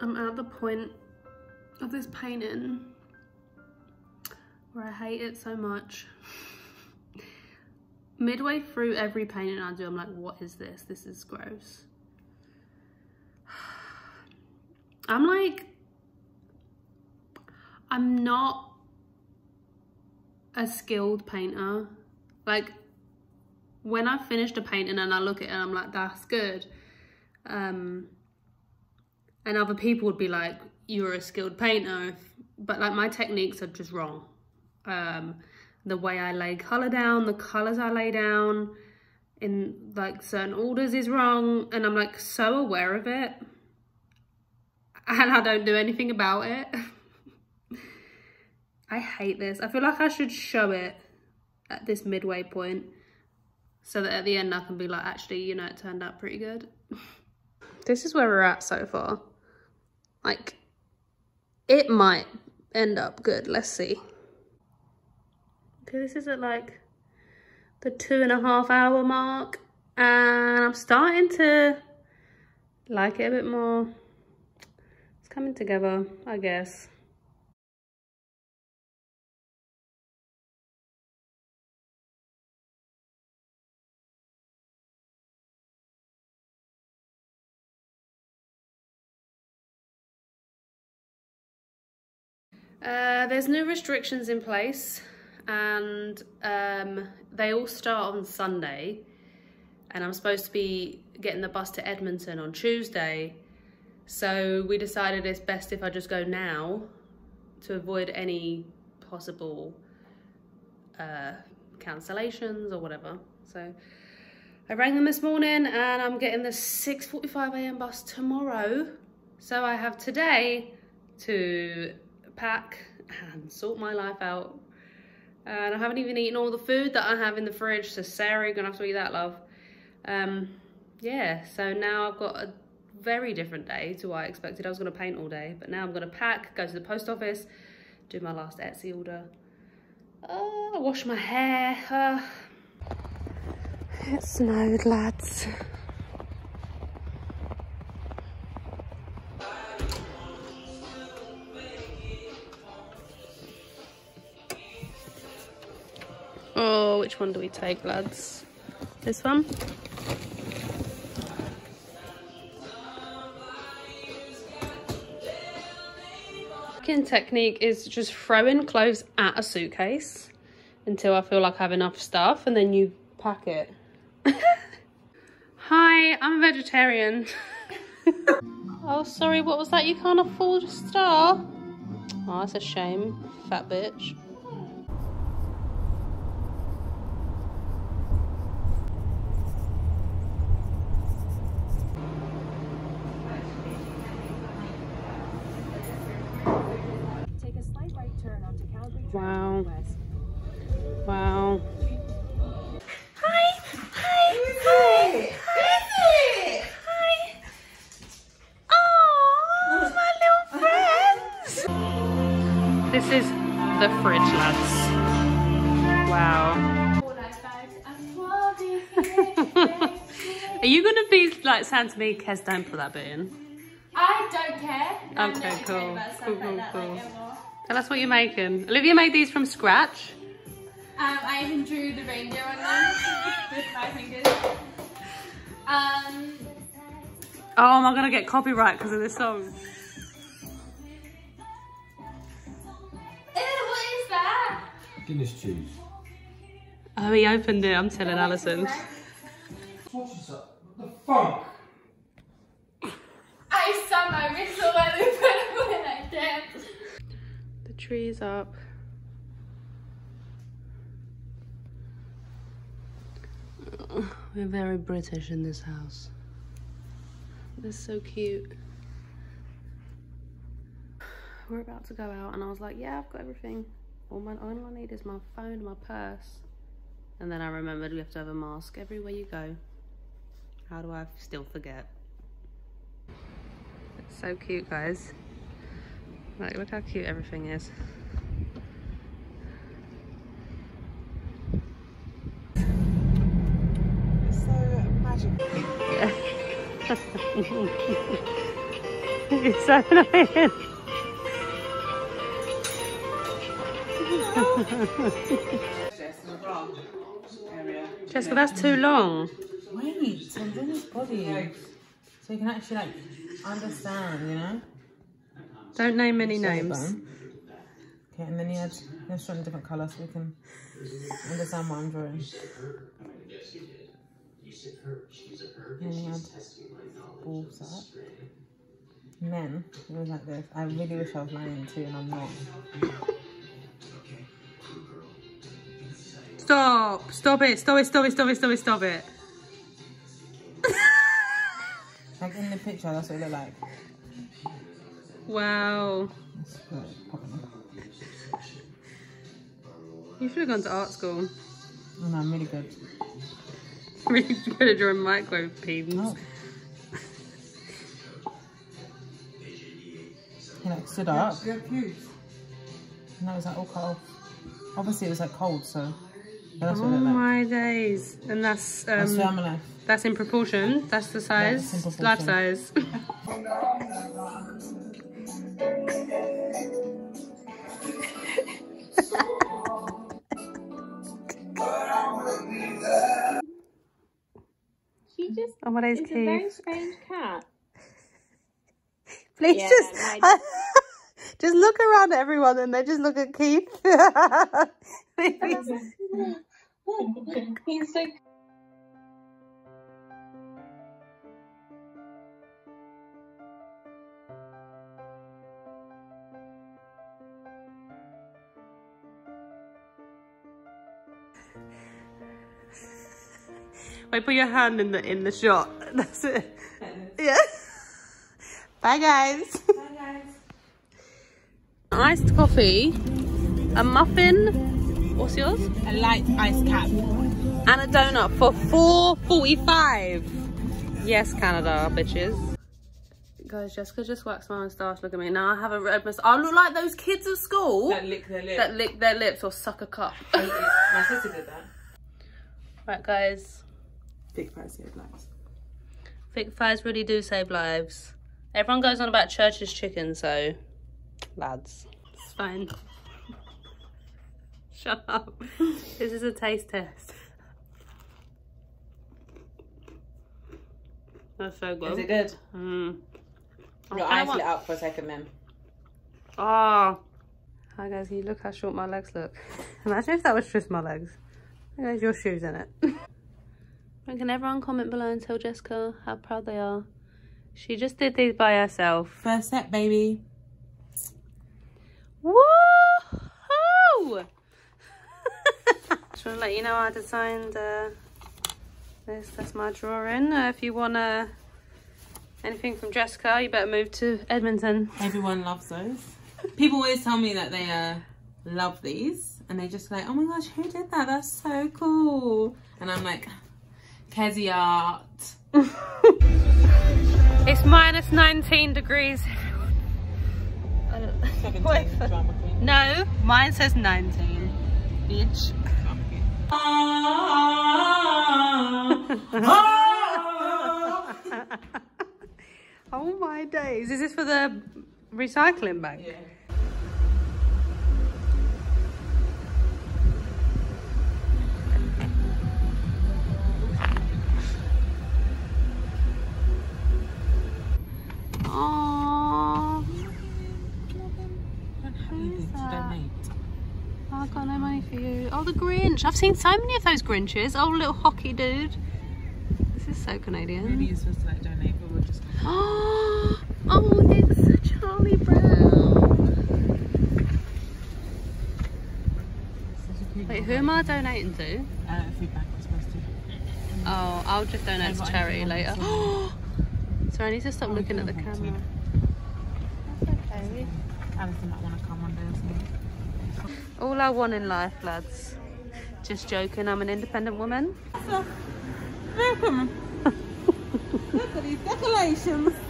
I'm at the point of this painting where I hate it so much. Midway through every painting I do, I'm like, what is this? This is gross. I'm like, I'm not a skilled painter. Like, when I finished a painting and I look at it I'm like, that's good. Um, and other people would be like, you're a skilled painter. But like my techniques are just wrong. Um, the way I lay color down, the colors I lay down in like certain orders is wrong. And I'm like so aware of it. And I don't do anything about it. I hate this. I feel like I should show it at this midway point so that at the end I can be like, actually, you know, it turned out pretty good. this is where we're at so far. Like, it might end up good. Let's see. Okay, this is at like the two and a half hour mark. And I'm starting to like it a bit more. It's coming together, I guess. Uh, there's new restrictions in place and um, they all start on Sunday and I'm supposed to be getting the bus to Edmonton on Tuesday. So we decided it's best if I just go now to avoid any possible uh, cancellations or whatever. So I rang them this morning and I'm getting the 6.45am bus tomorrow. So I have today to pack and sort my life out. And I haven't even eaten all the food that I have in the fridge, so Sarah, you're gonna have to eat that, love. Um, yeah, so now I've got a very different day to what I expected. I was gonna paint all day, but now I'm gonna pack, go to the post office, do my last Etsy order. Oh, wash my hair. Uh, it snowed, lads. Which one do we take, lads? This one? Packing technique is just throwing clothes at a suitcase until I feel like I have enough stuff and then you pack it. Hi, I'm a vegetarian. oh, sorry, what was that? You can't afford a star? Oh, that's a shame, fat bitch. Wow. Wow. Hi. Hi. Hi. Hi. Hi. Oh, my little friends. This is the fridge, lads. Wow. Are you gonna be like saying to me, Kes, don't put that bit in? I don't care. I'm Okay, not cool. worried about stuff Cool, like cool, that, cool. Like, ever. Tell us what you're making. Olivia made these from scratch. Um, I even drew the reindeer on them with my fingers. Um, Oh, am I gonna get copyright because of this song? ew, what is that? Guinness cheese. Oh, he opened it. I'm telling Alison. What's up? The funk? I somehow mixed all that with when I can't. The tree's up. We're very British in this house. This is so cute. We're about to go out, and I was like, "Yeah, I've got everything. All my all I need is my phone my purse." And then I remembered we have to have a mask everywhere you go. How do I still forget? It's so cute, guys. Like, look how cute everything is. It's so magical. it's so annoying. Jessica, that's too long. Wait, I'm doing his body. So you can actually like understand, you know? Don't name any names. Bone. Okay, and then he had let's show in different colours so we can understand what I'm drawing. And he had ball set. And then it was like this. I really wish I was lying too and I'm not. Stop! Stop it! Stop it! Stop it! Stop it! Stop it! Stop it! Like in the picture, that's what it looked like. Wow. It's like popping up. You should have gone to art school. Oh no, I'm really good. really good at drawing microwave peens. No. He like stood up. Yeah, cute. And that was like all cold. Obviously it was like cold, so but that's Oh what like. my days. And that's I swear I'm um alive. that's in proportion. That's the size. That's in life size. She just oh my days, is a very strange cat. Please Yeah, just just look around at everyone and then just look at Keith. He's so Wait, put your hand in the in the shot. That's it. Yeah. Bye guys. Bye guys. Iced coffee, a muffin. What's yours? A light ice cap. And a donut for four forty-five. Yes, Canada, bitches. Guys, Jessica just waxed my moustache. Look at me. Now I have a red moustache. I look like those kids at school That lick their lip. that lick their lips or suck a cup. My sister did that. Right, guys. Big price headlights. Thick thighs really do save lives. Everyone goes on about Church's chicken, so lads, it's fine. Shut up. This is a taste test. That's so good. Is it good? Mm. Your eyes want- lit up for a second then. Oh. Hi guys, you look how short my legs look. Imagine if that was just my legs. There's your shoes in it. And Can everyone comment below and tell Jessica how proud they are? She just did these by herself. First set, baby. Woo! Just want to let you know I designed uh, this. That's my drawing. Uh, if you want uh, anything from Jessica, you better move to Edmonton. Everyone loves those. People always tell me that they uh, love these. And they just like, oh my gosh, who did that? That's so cool. And I'm like, Kezi art. It's minus 19 degrees. I don't- Wait for- Drama queen. No, mine says 19. Bitch. Oh my days. Is this for the recycling bank? Yeah. The Grinch. I've seen so many of those Grinches. Oh, little hockey dude. This is so Canadian. Maybe you're supposed to like donate, but we'll just. Oh, oh, it's Charlie Brown. Wait, who am I donating to? Uh, food bank was supposed to. Oh, I'll just donate to charity later. Sorry, I need to stop Oh, looking at the don't want to. camera. That's okay. Alison might want to come one day or something. All I want in life, lads. Just joking, I'm an independent woman. Welcome. Look at these decorations.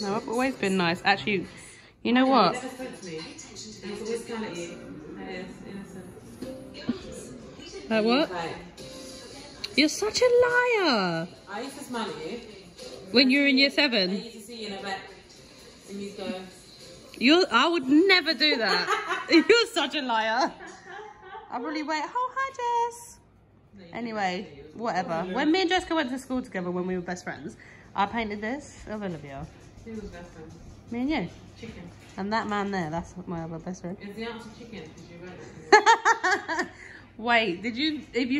No, I've always been nice. Actually, you know what? Never spoke to me. And it's always kind at you. And it's innocent. Like what? You're such a liar. I used to smile at you. When you were in year I seven. used to see you in a. And you go, You, I would never do that. You're such a liar. I really wait. Oh, hi, Jess. Anyway, whatever. When me and Jessica went to school together when we were best friends, I painted this of Olivia. Who was best friend? Me and you. Chicken. And that man there, that's my other best friend. Is the answer chicken? Because you. Wait, did you, if you